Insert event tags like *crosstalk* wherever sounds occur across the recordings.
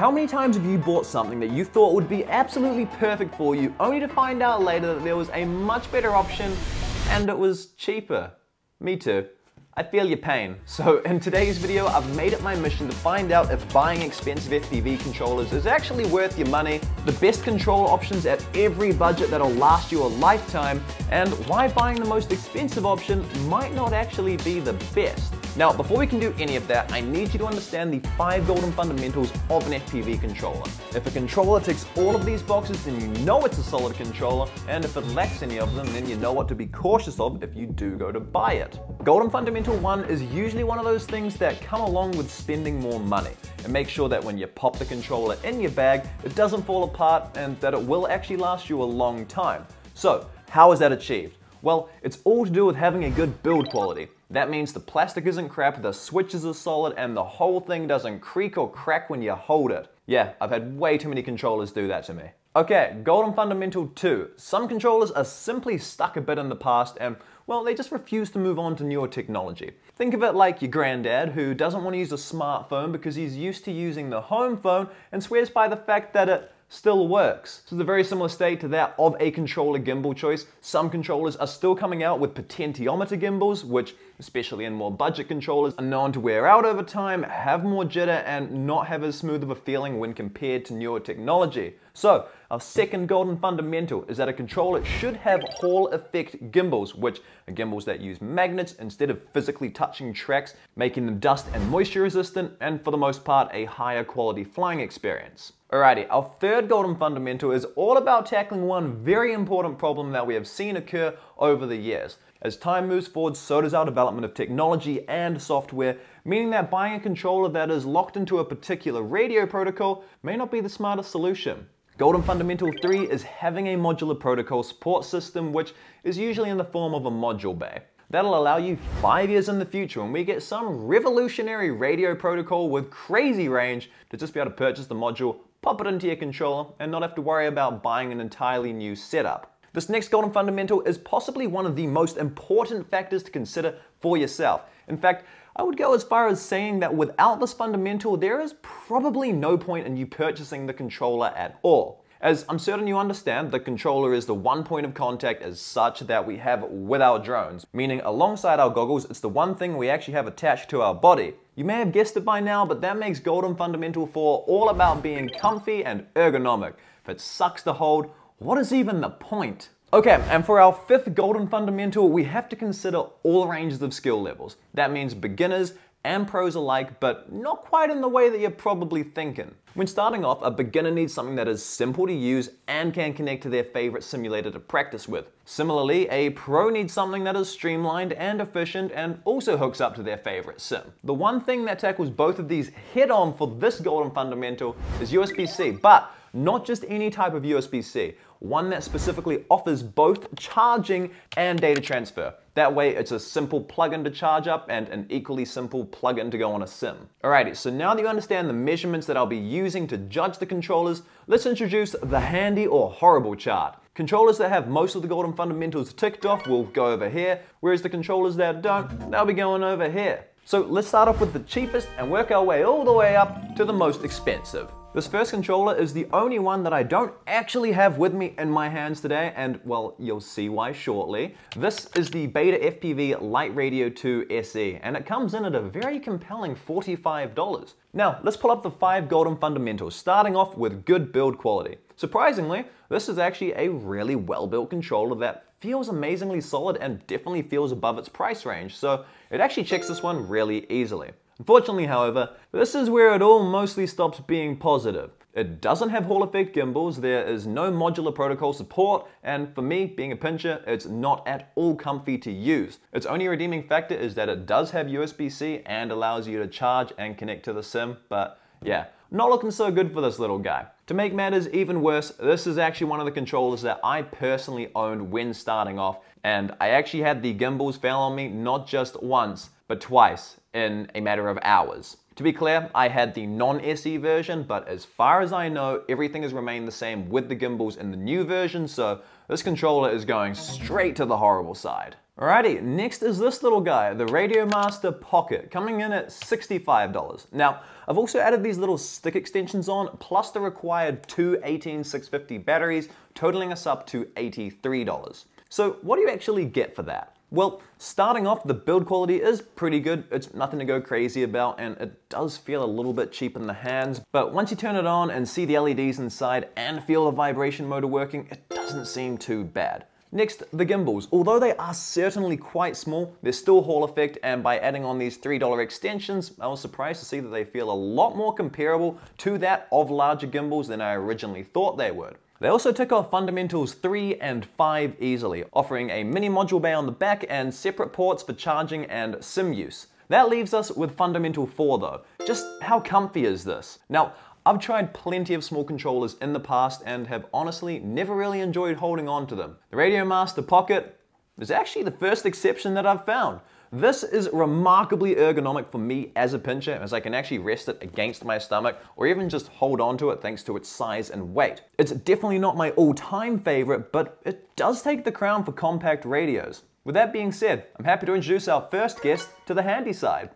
How many times have you bought something that you thought would be absolutely perfect for you, only to find out later that there was a much better option and it was cheaper? Me too. I feel your pain. *laughs* So in today's video, I've made it my mission to find out if buying expensive FPV controllers is actually worth your money, the best control options at every budget that'll last you a lifetime, and why buying the most expensive option might not actually be the best. Now, before we can do any of that, I need you to understand the five golden fundamentals of an FPV controller. If a controller ticks all of these boxes, then you know it's a solid controller, and if it lacks any of them, then you know what to be cautious of if you do go to buy it. Golden fundamental one is usually one of those things that come along with spending more money. And make sure that when you pop the controller in your bag, it doesn't fall apart and that it will actually last you a long time. So, how is that achieved? Well, it's all to do with having a good build quality. That means the plastic isn't crap, the switches are solid, and the whole thing doesn't creak or crack when you hold it. Yeah, I've had way too many controllers do that to me. Okay, Golden Fundamental 2. Some controllers are simply stuck a bit in the past and, well, they just refuse to move on to newer technology. Think of it like your granddad who doesn't want to use a smartphone because he's used to using the home phone and swears by the fact that it still works. So it's a very similar state to that of a controller gimbal choice. Some controllers are still coming out with potentiometer gimbals, which, especially in more budget controllers, are known to wear out over time, have more jitter, and not have as smooth of a feeling when compared to newer technology. So, our second golden fundamental is that a controller should have Hall effect gimbals, which are gimbals that use magnets instead of physically touching tracks, making them dust and moisture resistant, and for the most part, a higher quality flying experience. Alrighty, our third golden fundamental is all about tackling one very important problem that we have seen occur over the years. As time moves forward, so does our development of technology and software, meaning that buying a controller that is locked into a particular radio protocol may not be the smartest solution. Golden Fundamental 3 is having a modular protocol support system which is usually in the form of a module bay. That'll allow you five years in the future when we get some revolutionary radio protocol with crazy range to just be able to purchase the module, pop it into your controller, and not have to worry about buying an entirely new setup. This next golden fundamental is possibly one of the most important factors to consider for yourself. In fact, I would go as far as saying that without this fundamental, there is probably no point in you purchasing the controller at all. As I'm certain you understand, the controller is the one point of contact as such that we have with our drones, meaning alongside our goggles, it's the one thing we actually have attached to our body. You may have guessed it by now, but that makes Golden Fundamental 4 all about being comfy and ergonomic. If it sucks to hold, what is even the point? Okay, and for our fifth golden fundamental, we have to consider all ranges of skill levels. That means beginners and pros alike, but not quite in the way that you're probably thinking. When starting off, a beginner needs something that is simple to use and can connect to their favorite simulator to practice with. Similarly, a pro needs something that is streamlined and efficient and also hooks up to their favorite sim. The one thing that tackles both of these head on for this golden fundamental is USB-C, but not just any type of USB-C, one that specifically offers both charging and data transfer. That way it's a simple plug-in to charge up and an equally simple plug-in to go on a sim. Alrighty, so now that you understand the measurements that I'll be using to judge the controllers, let's introduce the handy or horrible chart. Controllers that have most of the golden fundamentals ticked off will go over here, whereas the controllers that don't, they'll be going over here. So let's start off with the cheapest and work our way all the way up to the most expensive. This first controller is the only one that I don't actually have with me in my hands today, and well, you'll see why shortly. This is the Beta FPV LiteRadio 2 SE, and it comes in at a very compelling $45. Now, let's pull up the five golden fundamentals, starting off with good build quality. Surprisingly, this is actually a really well-built controller that feels amazingly solid and definitely feels above its price range, so it actually checks this one really easily. Unfortunately, however, this is where it all mostly stops being positive. It doesn't have Hall effect gimbals, there is no modular protocol support, and for me, being a pincher, it's not at all comfy to use. Its only redeeming factor is that it does have USB-C and allows you to charge and connect to the sim, but yeah, not looking so good for this little guy. To make matters even worse, this is actually one of the controllers that I personally owned when starting off, and I actually had the gimbals fail on me not just once, but twice in a matter of hours. To be clear, I had the non-SE version, but as far as I know, everything has remained the same with the gimbals in the new version, so this controller is going straight to the horrible side. Alrighty, next is this little guy, the Radiomaster Pocket, coming in at $65. Now, I've also added these little stick extensions on, plus the required two 18650 batteries, totaling us up to $83. So what do you actually get for that? Well, starting off, the build quality is pretty good. It's nothing to go crazy about, and it does feel a little bit cheap in the hands. But once you turn it on and see the LEDs inside and feel the vibration motor working, it doesn't seem too bad. Next, the gimbals. Although they are certainly quite small, they're still Hall effect, and by adding on these $3 extensions, I was surprised to see that they feel a lot more comparable to that of larger gimbals than I originally thought they would. They also took off fundamentals 3 and 5 easily, offering a mini module bay on the back and separate ports for charging and SIM use. That leaves us with fundamental 4 though. Just how comfy is this? Now, I've tried plenty of small controllers in the past and have honestly never really enjoyed holding on to them. The Radiomaster Pocket is actually the first exception that I've found. This is remarkably ergonomic for me as a pincher as I can actually rest it against my stomach or even just hold on to it thanks to its size and weight. It's definitely not my all-time favorite, but it does take the crown for compact radios. With that being said, I'm happy to introduce our first guest to the handy side.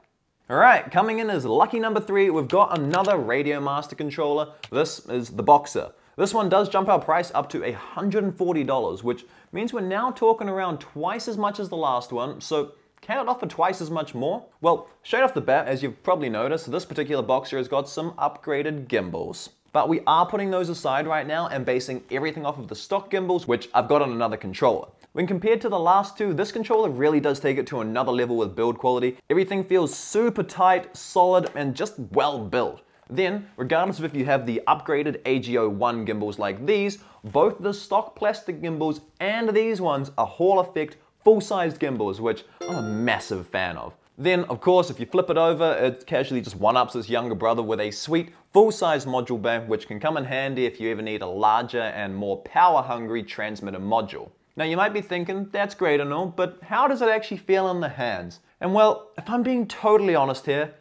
Alright, coming in as lucky number three, we've got another Radiomaster controller. This is the Boxer. This one does jump our price up to $140, which means we're now talking around twice as much as the last one, so can it offer twice as much more? Well, straight off the bat, as you've probably noticed, this particular Boxer has got some upgraded gimbals. But we are putting those aside right now and basing everything off of the stock gimbals, which I've got on another controller. When compared to the last two, this controller really does take it to another level with build quality. Everything feels super tight, solid, and just well built. Then, regardless of if you have the upgraded AG01 gimbals like these, both the stock plastic gimbals and these ones are Hall effect full-sized gimbals, which I'm a massive fan of. Then, of course, if you flip it over, it casually just one-ups its younger brother with a sweet full-size module bay, which can come in handy if you ever need a larger and more power-hungry transmitter module. Now you might be thinking, that's great and all, but how does it actually feel in the hands? And well, if I'm being totally honest here,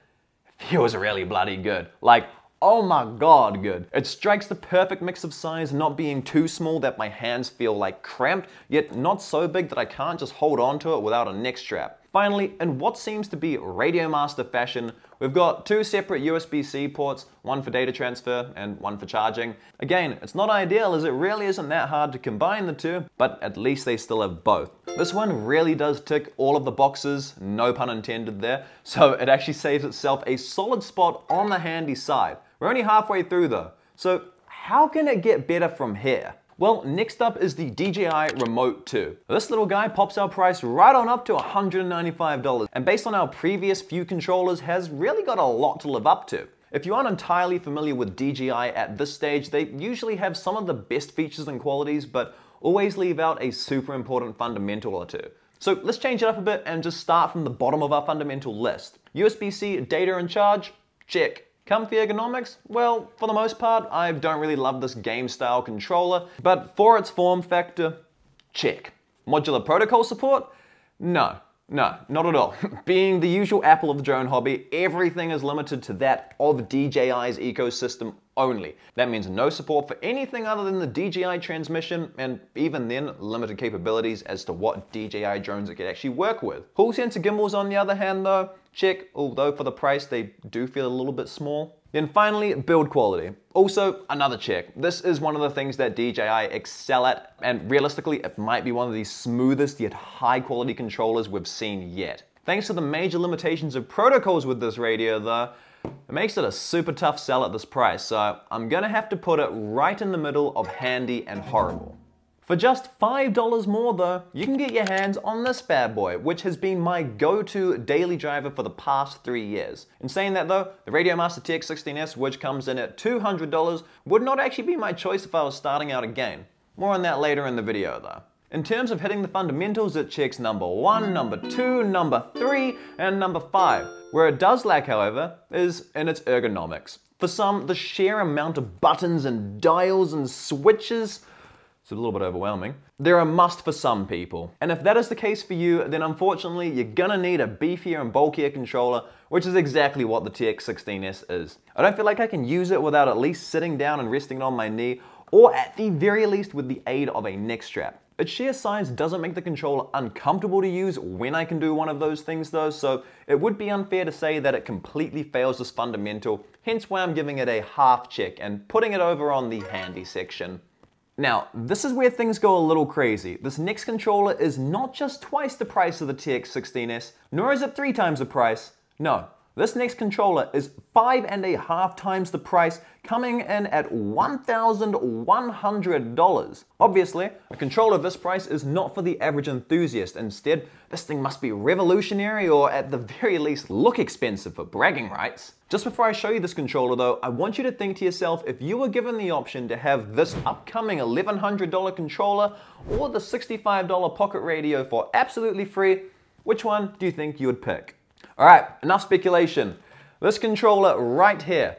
it feels really bloody good. Like, oh my god good. It strikes the perfect mix of size, not being too small that my hands feel like cramped, yet not so big that I can't just hold on to it without a neck strap. Finally, in what seems to be Radiomaster fashion, we've got two separate USB-C ports, one for data transfer and one for charging. Again, it's not ideal as it really isn't that hard to combine the two, but at least they still have both. This one really does tick all of the boxes, no pun intended there, so it actually saves itself a solid spot on the handy side. We're only halfway through though, so how can it get better from here? Well, next up is the DJI Remote 2. This little guy pops our price right on up to $195, and based on our previous few controllers, has really got a lot to live up to. If you aren't entirely familiar with DJI at this stage, they usually have some of the best features and qualities, but always leave out a super important fundamental or two. So let's change it up a bit and just start from the bottom of our fundamental list. USB-C data and charge, check. Comfy ergonomics? Well, for the most part, I don't really love this game style controller, but for its form factor, check. Modular protocol support? No, no, not at all. *laughs* Being the usual apple of the drone hobby, everything is limited to that of DJI's ecosystem only. That means no support for anything other than the DJI transmission, and even then, limited capabilities as to what DJI drones it could actually work with. Hall sensor gimbals, on the other hand, though, check, although for the price they do feel a little bit small. Then finally, build quality. Also, another check. This is one of the things that DJI excel at, and realistically, it might be one of the smoothest yet high quality controllers we've seen yet. Thanks to the major limitations of protocols with this radio though, it makes it a super tough sell at this price, so I'm gonna have to put it right in the middle of handy and horrible. For just $5 more though, you can get your hands on this bad boy, which has been my go-to daily driver for the past three years. In saying that though, the Radiomaster TX16S, which comes in at $200, would not actually be my choice if I was starting out again. More on that later in the video though. In terms of hitting the fundamentals, it checks number one, number two, number three, and number five. Where it does lack, however, is in its ergonomics. For some, the sheer amount of buttons and dials and switches it's a little bit overwhelming. They're a must for some people. And if that is the case for you, then unfortunately you're gonna need a beefier and bulkier controller, which is exactly what the TX16S is. I don't feel like I can use it without at least sitting down and resting it on my knee, or at the very least with the aid of a neck strap. Its sheer size doesn't make the controller uncomfortable to use when I can do one of those things though, so it would be unfair to say that it completely fails this fundamental, hence why I'm giving it a half check and putting it over on the handy section. Now, this is where things go a little crazy. This next controller is not just twice the price of the TX16S, nor is it three times the price. No, this next controller is five and a half times the price, coming in at $1,100. Obviously, a controller of this price is not for the average enthusiast. Instead, this thing must be revolutionary or at the very least look expensive for bragging rights. Just before I show you this controller though, I want you to think to yourself if you were given the option to have this upcoming $1,100 controller or the $65 pocket radio for absolutely free, which one do you think you would pick? All right, enough speculation. This controller right here,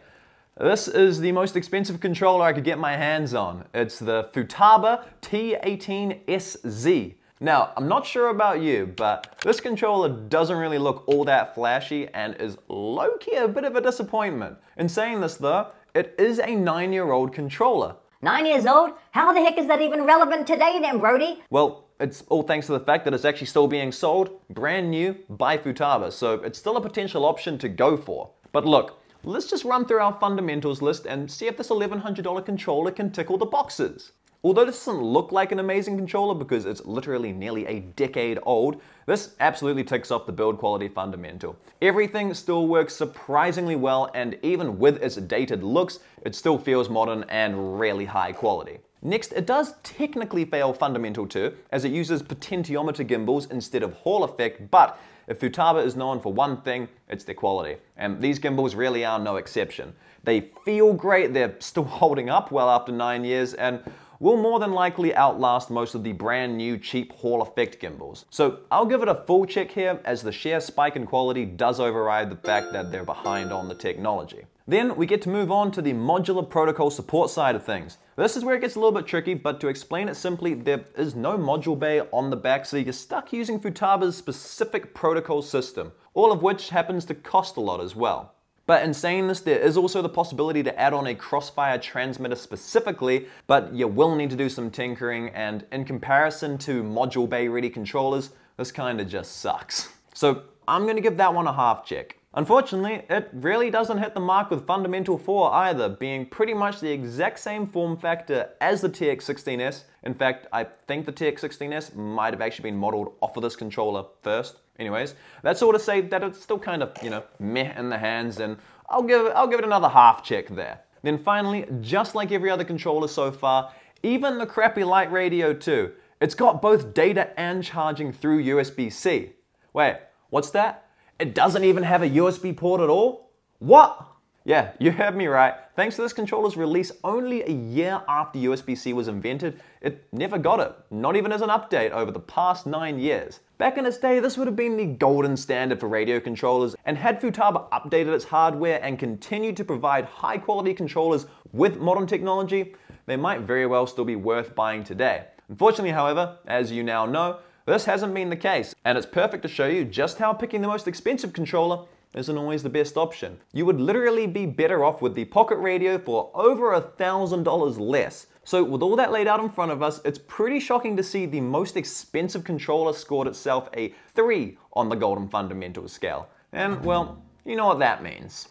this is the most expensive controller I could get my hands on. It's the Futaba T18SZ. Now, I'm not sure about you, but this controller doesn't really look all that flashy and is low-key a bit of a disappointment. In saying this though, it is a nine-year-old controller. Nine years old? How the heck is that even relevant today then, Brodie? Well, it's all thanks to the fact that it's actually still being sold brand new by Futaba, so it's still a potential option to go for. But look, let's just run through our fundamentals list and see if this $1,100 controller can tickle the boxes. Although this doesn't look like an amazing controller because it's literally nearly a decade old, this absolutely ticks off the build quality fundamental. Everything still works surprisingly well and even with its dated looks, it still feels modern and really high quality. Next, it does technically fail Fundamental 2, as it uses potentiometer gimbals instead of Hall effect, but if Futaba is known for one thing, it's their quality. And these gimbals really are no exception. They feel great, they're *laughs* still holding up well after nine years, and will more than likely outlast most of the brand new cheap Hall effect gimbals. So I'll give it a full check here as the sheer spike in quality does override the fact that they're behind on the technology. Then we get to move on to the modular protocol support side of things. This is where it gets a little bit tricky, but to explain it simply, there is no module bay on the back, so you're stuck using Futaba's specific protocol system, all of which happens to cost a lot as well. But in saying this, there is also the possibility to add on a Crossfire transmitter specifically, but you will need to do some tinkering, and in comparison to module bay ready controllers, this kinda just sucks. So I'm gonna give that one a half check. Unfortunately, it really doesn't hit the mark with Fundamental 4 either, being pretty much the exact same form factor as the TX16S. In fact, I think the TX16S might have actually been modeled off of this controller first. Anyways, that's all to say that it's still kind of, you know, meh in the hands, and I'll give, I'll give it another half check there. Then finally, just like every other controller so far, even the crappy LiteRadio 2, it's got both data and charging through USB-C. Wait, what's that? It doesn't even have a USB port at all? What? Yeah, you heard me right. Thanks to this controller's release only a year after USB-C was invented, it never got it, not even as an update over the past nine years. Back in its day, this would have been the golden standard for radio controllers, and had Futaba updated its hardware and continued to provide high quality controllers with modern technology, they might very well still be worth buying today. Unfortunately, however, as you now know, this hasn't been the case, and it's perfect to show you just how picking the most expensive controller isn't always the best option. You would literally be better off with the Pocket Radio for over a $1,000 less. So with all that laid out in front of us, it's pretty shocking to see the most expensive controller scored itself a 3 on the Golden Fundamentals scale. And well, you know what that means.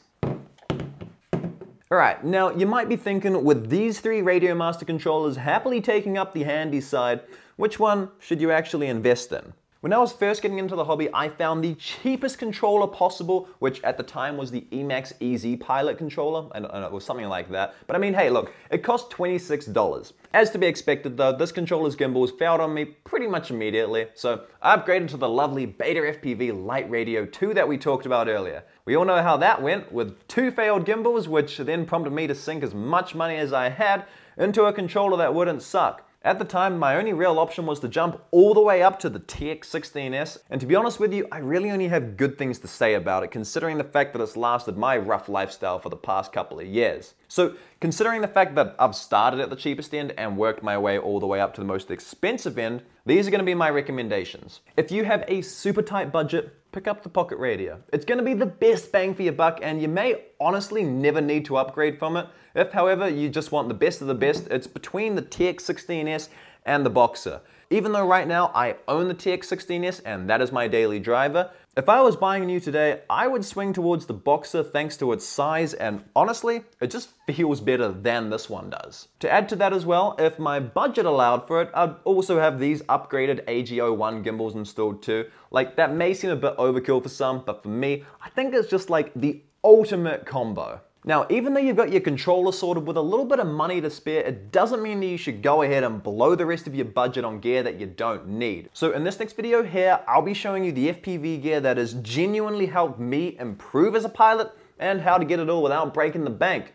Alright, now you might be thinking with these three Radiomaster controllers happily taking up the handy side, which one should you actually invest in? When I was first getting into the hobby, I found the cheapest controller possible, which at the time was the Emax EZ Pilot controller, and it was something like that. But I mean, hey, look, it cost $26. As to be expected though, this controller's gimbals failed on me pretty much immediately, so I upgraded to the lovely Beta FPV LiteRadio 2 that we talked about earlier. We all know how that went, with two failed gimbals, which then prompted me to sink as much money as I had into a controller that wouldn't suck. At the time, my only real option was to jump all the way up to the TX16S, and to be honest with you, I really only have good things to say about it, considering the fact that it's lasted my rough lifestyle for the past couple of years. So, considering the fact that I've started at the cheapest end and worked my way all the way up to the most expensive end, these are going to be my recommendations. If you have a super tight budget, pick up the Pocket Radio. It's going to be the best bang for your buck and you may honestly never need to upgrade from it. If however you just want the best of the best, it's between the TX16S and the Boxer. Even though right now I own the TX16S and that is my daily driver, if I was buying a new today, I would swing towards the Boxer thanks to its size and honestly, it just *laughs* feels better than this one does. To add to that as well, if my budget allowed for it, I'd also have these upgraded AG01 gimbals installed too. Like that may seem a bit overkill for some, but for me, I think it's just like the ultimate combo. Now, even though you've got your controller sorted with a little bit of money to spare, it doesn't mean that you should go ahead and blow the rest of your budget on gear that you don't need. So in this next video here, I'll be showing you the FPV gear that has genuinely helped me improve as a pilot and how to get it all without breaking the bank.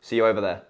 See you over there.